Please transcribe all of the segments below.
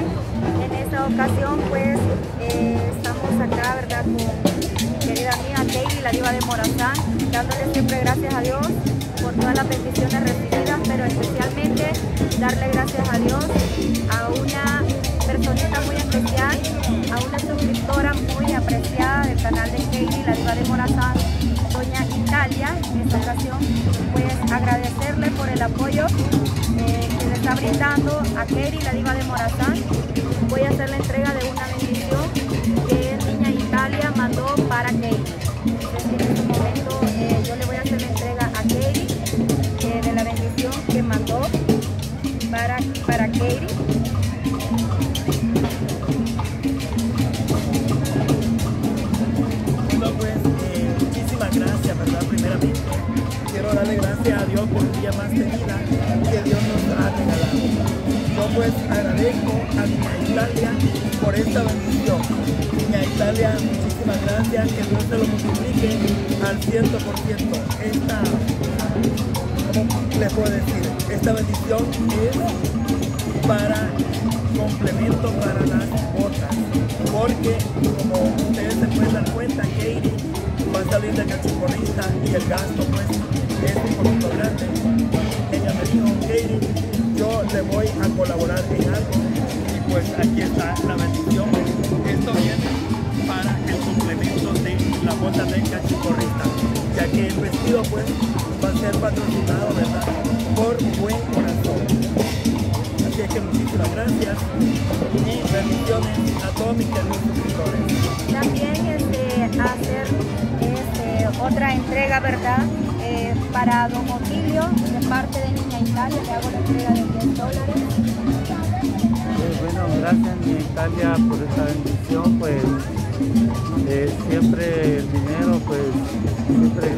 En esta ocasión pues eh, estamos acá, ¿verdad? Con querida amiga Katie, la diva de Morazán, dándole siempre gracias a Dios por todas las bendiciones recibidas, pero especialmente darle gracias a Dios a una personita muy especial, a una suscriptora muy apreciada del canal de Katie, la diva de Morazán, doña Italia, en esta ocasión pues agradecerle por el apoyo brindando a Katie, la diva de Morazán. Voy a hacer la entrega de una bendición que Niña Italia mandó para Katie. Entonces, en este momento eh, yo le voy a hacer la entrega a Katie eh, de la bendición que mandó para, para Katie. Quiero darle gracias a Dios por un día más de vida que Dios nos ha regalado. Yo pues agradezco a Italia por esta bendición. Niña Italia, muchísimas gracias, que Dios te lo multiplique al 100%. Esta, ¿cómo les puedo decir? Esta bendición es para complemento para las botas porque como ustedes se pueden dar cuenta Katie va a salir de cachiporrista y el gasto pues es un poquito grande. Ella yo le voy a colaborar en algo. Y pues aquí está la bendición. Esto viene para el complemento de la bota de cachiporrista ya que el vestido pues va a ser patrocinado verdad por buen corazón. Así que muchísimas gracias y bendiciones a todos mis queridos suscriptores. También este, hacer otra entrega, ¿verdad? Eh, para Don Otilio, de parte de Niña Italia, le hago la entrega de 10 dólares. Eh, bueno, gracias mi Italia por esta bendición, pues eh, siempre el dinero pues siempre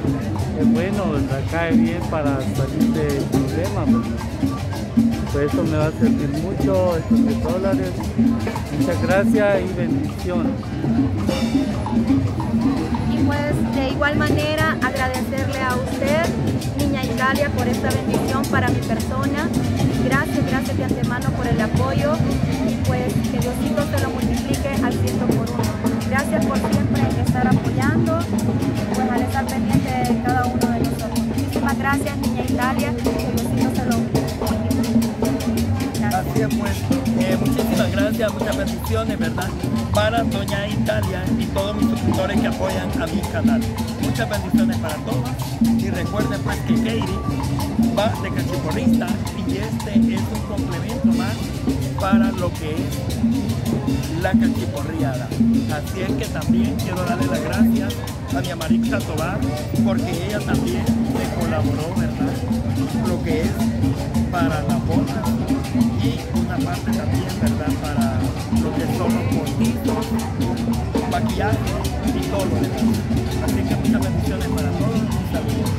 es bueno, cae bien para salir de problemas. Pues eso me va a servir mucho, estos 10 dólares. Muchas gracias y bendiciones. Y igual manera agradecerle a usted, Niña Italia, por esta bendición para mi persona. Gracias, gracias de antemano por el apoyo y pues que Diosito se lo multiplique al ciento por uno. Gracias por siempre estar apoyando, pues al estar pendiente de cada uno de nosotros. Muchísimas gracias, Niña Italia, que Diosito se lo. Así es pues, eh, muchísimas gracias, muchas bendiciones, ¿verdad? Para Doña Italia y todos mis suscriptores que apoyan a mi canal. Muchas bendiciones para todos y recuerden pues que Katie va de cachiporrista y este es un complemento más para lo que es la cachiporriada. Así es que también quiero darle las gracias a mi Amarixa Tobar porque ella también me colaboró, ¿verdad? Lo que es para la boda maquillaje y todo lo demás. Así que muchas bendiciones para todos saludos.